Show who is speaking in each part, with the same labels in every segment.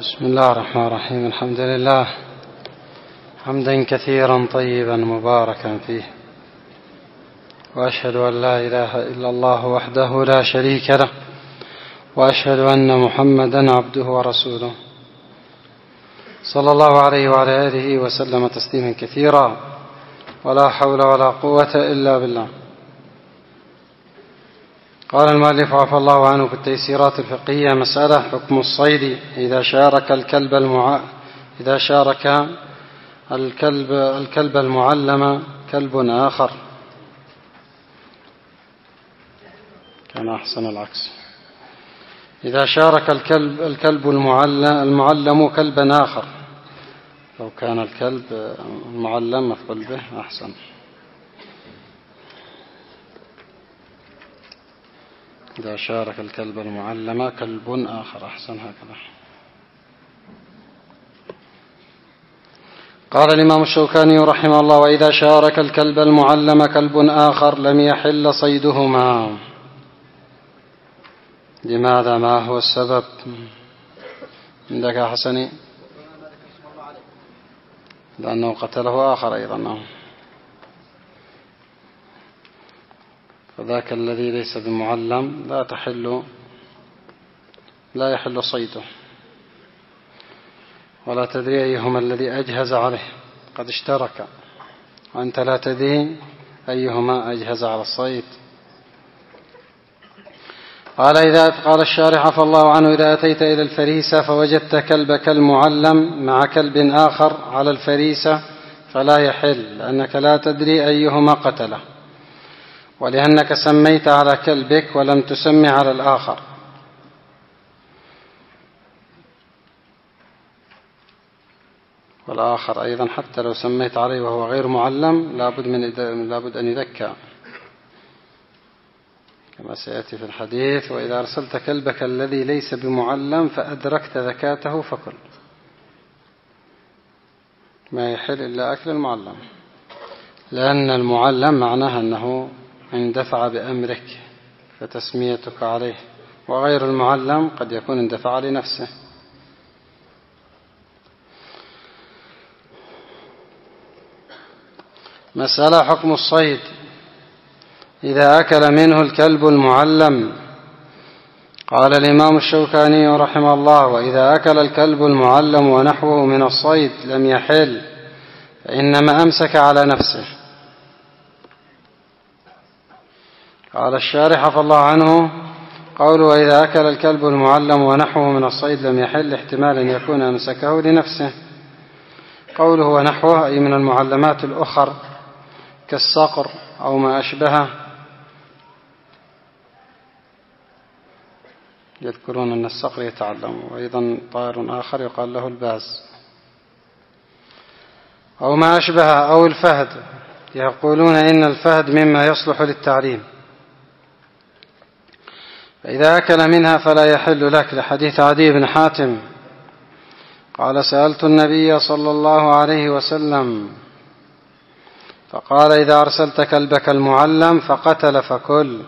Speaker 1: بسم الله الرحمن الرحيم الحمد لله. حمدا كثيرا طيبا مباركا فيه. وأشهد أن لا إله إلا الله وحده لا شريك له. وأشهد أن محمدا عبده ورسوله. صلى الله عليه وعلى آله وسلم تسليما كثيرا. ولا حول ولا قوة إلا بالله. قال المؤلف عفى الله عنه في التيسيرات الفقهية مسألة حكم الصيد إذا شارك الكلب المع... إذا شارك الكلب الكلب المعلم كلب آخر. كان أحسن العكس. إذا شارك الكلب الكلب المعلم, كلبا آخر. لو كان الكلب المعلم مفعول به أحسن. إذا شارك الكلب المعلم كلب آخر. أحسن هكذا. قال الإمام الشوكاني رحمه الله وإذا شارك الكلب المعلم كلب آخر لم يحل صيدهما. لماذا؟ ما هو السبب؟ عندك يا حسني؟ لأنه قتله آخر أيضا. نعم. فذاك الذي ليس بمعلم لا تحل لا يحل صيده. ولا تدري أيهما الذي أجهز عليه. قد اشترك. وأنت لا تدري أيهما أجهز على الصيد. قال إذا قال الشارح عفى الله عنه إذا أتيت إلى الفريسة فوجدت كلبك المعلم مع كلب آخر على الفريسة فلا يحل لأنك لا تدري أيهما قتله. ولأنك سميت على كلبك ولم تسمي على الآخر. والآخر أيضا حتى لو سميت عليه وهو غير معلم لابد, من لابد أن يذكى كما سيأتي في الحديث وإذا أرسلت كلبك الذي ليس بمعلم فأدركت ذكاته فكل. ما يحل إلا أكل المعلم. لأن المعلم معناه أنه اندفع بأمرك فتسميتك عليه وغير المعلم قد يكون اندفع لنفسه. مسألة حكم الصيد. إذا أكل منه الكلب المعلم قال الإمام الشوكاني رحمه الله وإذا أكل الكلب المعلم ونحوه من الصيد لم يحل فإنما أمسك على نفسه. قال الشارح الله عنه قول وإذا أكل الكلب المعلم ونحوه من الصيد لم يحل احتمال أن يكون أمسكه لنفسه. قوله ونحوه أي من المعلمات الأخر كالصقر أو ما أشبهه. يذكرون أن الصقر يتعلم وأيضا طائر آخر يقال له الباز. أو ما أشبه أو الفهد. يقولون إن الفهد مما يصلح للتعليم. فإذا أكل منها فلا يحل لك لحديث عدي بن حاتم. قال سألت النبي صلى الله عليه وسلم فقال إذا أرسلت كلبك المعلم فقتل فكل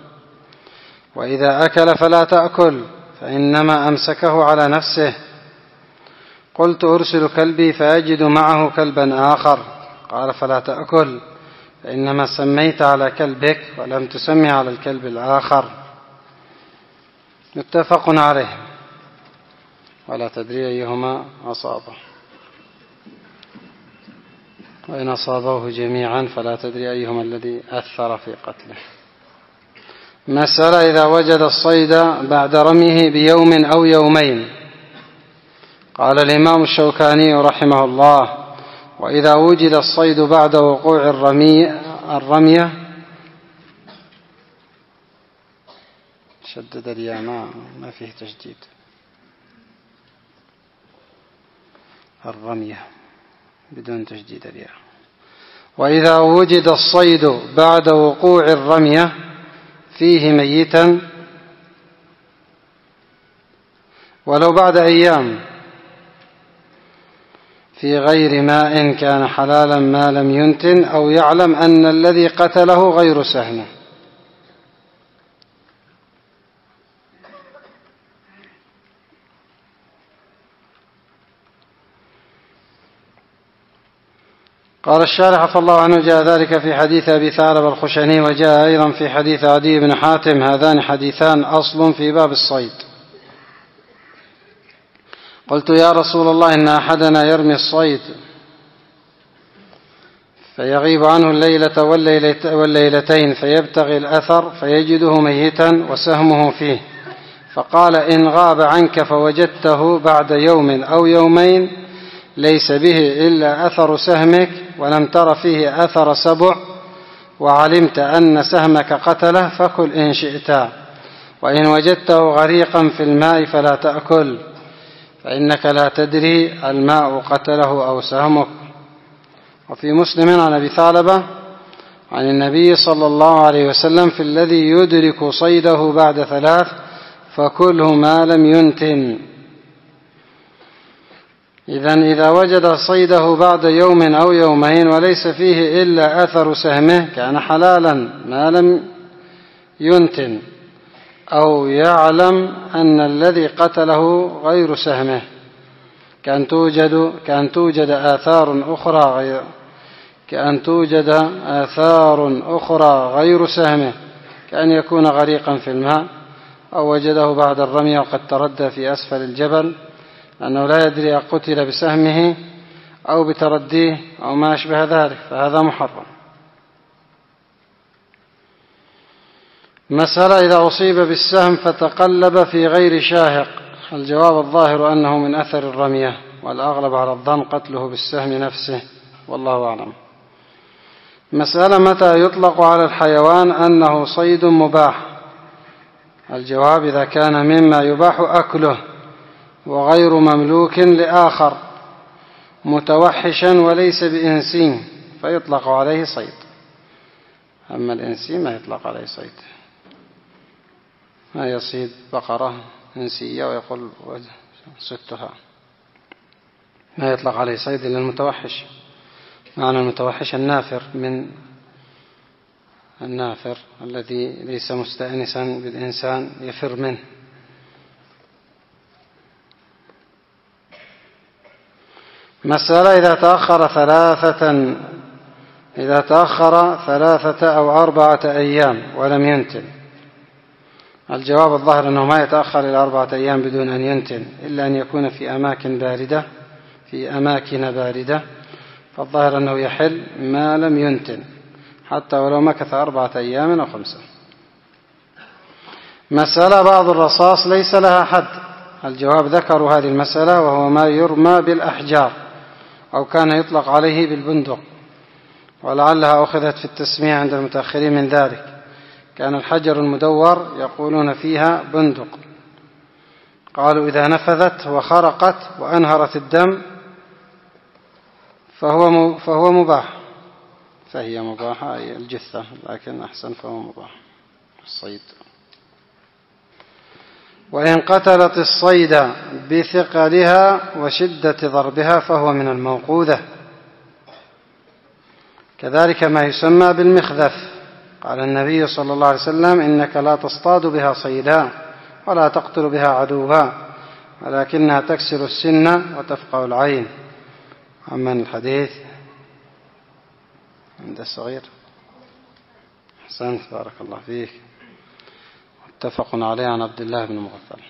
Speaker 1: وإذا أكل فلا تأكل فإنما أمسكه على نفسه. قلت أرسل كلبي فأجد معه كلبا آخر. قال فلا تأكل فإنما سميت على كلبك ولم تسمي على الكلب الآخر. متفق عليه. ولا تدري أيهما أصابه. وإن أصابوه جميعا فلا تدري أيهما الذي أثر في قتله. مسألة إذا وجد الصيد بعد رميه بيوم أو يومين. قال الإمام الشوكاني رحمه الله وإذا وجد الصيد بعد وقوع الرمي الرمية شدد الياء ما فيه تشديد الرمية بدون تشديد الياء وإذا وجد الصيد بعد وقوع الرمية فيه ميتا ولو بعد أيام في غير ماء كان حلالا ما لم ينتن أو يعلم أن الذي قتله غير سهل. قال الشارح عفى الله عنه جاء ذلك في حديث أبي ثعلب الخشني وجاء أيضا في حديث عدي بن حاتم هذان حديثان أصل في باب الصيد. قلت يا رسول الله إن أحدنا يرمي الصيد فيغيب عنه الليلة والليلتين فيبتغي الأثر فيجده ميتا وسهمه فيه. فقال إن غاب عنك فوجدته بعد يوم أو يومين ليس به إلا أثر سهمك ولم تر فيه أثر سبع وعلمت أن سهمك قتله فكل إن شئت. وإن وجدته غريقا في الماء فلا تأكل فإنك لا تدري الماء قتله أو سهمك. وفي مسلم عن أبي ثعلبة عن النبي صلى الله عليه وسلم في الذي يدرك صيده بعد ثلاث فكله ما لم ينتن. إذا إذا وجد صيده بعد يوم أو يومين وليس فيه إلا أثر سهمه كان حلالا ما لم ينتن أو يعلم أن الذي قتله غير سهمه كأن توجد كأن توجد آثار أخرى غير كأن توجد آثار أخرى غير سهمه كأن يكون غريقا في الماء أو وجده بعد الرمي وقد تردى في أسفل الجبل أنه لا يدري أقتل بسهمه أو بترديه أو ما أشبه ذلك فهذا محرم. مسألة إذا أصيب بالسهم فتقلب في غير شاهق. الجواب الظاهر أنه من أثر الرمية والأغلب على الظن قتله بالسهم نفسه والله أعلم. مسألة متى يطلق على الحيوان أنه صيد مباح؟ الجواب إذا كان مما يباح أكله. وغير مملوك لآخر متوحشا وليس بإنسي فيطلق عليه صيد. أما الإنسي ما يطلق عليه صيد. ما يصيد بقرة إنسية ويقول صدتها. ما يطلق عليه صيد إلا المتوحش. معنى المتوحش النافر من النافر الذي ليس مستأنسا بالإنسان يفر منه. مسألة إذا تأخر ثلاثة إذا تأخر ثلاثة أو أربعة أيام ولم ينتن. الجواب الظاهر أنه ما يتأخر إلى أربعة أيام بدون أن ينتن إلا أن يكون في أماكن باردة في أماكن باردة. فالظاهر أنه يحل ما لم ينتن حتى ولو مكث أربعة أيام أو خمسة. مسألة بعض الرصاص ليس لها حد. الجواب ذكروا هذه المسألة وهو ما يرمى بالأحجار. أو كان يطلق عليه بالبندق ولعلها أخذت في التسمية عند المتأخرين من ذلك. كان الحجر المدور يقولون فيها بندق. قالوا إذا نفذت وخرقت وأنهرت الدم فهو فهو مباح. فهي مباحة أي الجثة لكن أحسن فهو مباح. الصيد. وإن قتلت الصيد بثقلها وشدة ضربها فهو من الموقوذة. كذلك ما يسمى بالمخذف. قال النبي صلى الله عليه وسلم إنك لا تصطاد بها صيدا ولا تقتل بها عدوا ولكنها تكسر السن وتفقع العين. عمن الحديث عند الصغير. أحسنت بارك الله فيك. متفق عليه عن عبد الله بن مغفل.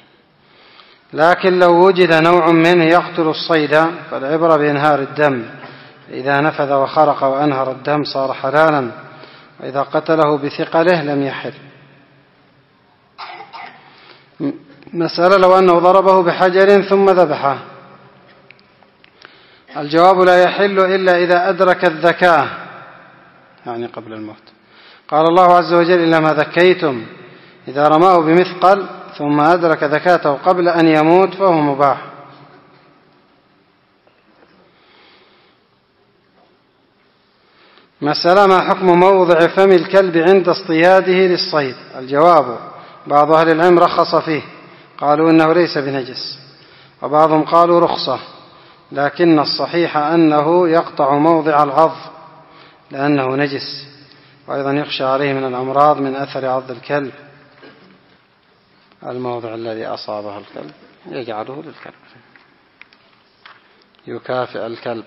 Speaker 1: لكن لو وجد نوع منه يقتل الصيد فالعبرة بإنهار الدم. إذا نفذ وخرق وأنهر الدم صار حلالا وإذا قتله بثقله لم يحل. مسألة لو أنه ضربه بحجر ثم ذبحه. الجواب لا يحل إلا إذا أدرك الذكاء يعني قبل الموت. قال الله عز وجل إلا ما ذكيتم إذا رماه بمثقل ثم أدرك ذكاته قبل أن يموت فهو مباح. مسألة ما حكم موضع فم الكلب عند اصطياده للصيد؟ الجواب بعض أهل العلم رخص فيه قالوا إنه ليس بنجس وبعضهم قالوا رخصة لكن الصحيح أنه يقطع موضع العض لأنه نجس وأيضا يخشى عليه من الأمراض من أثر عض الكلب. الموضع الذي أصابه الكلب يجعله للكلب. يكافئ الكلب.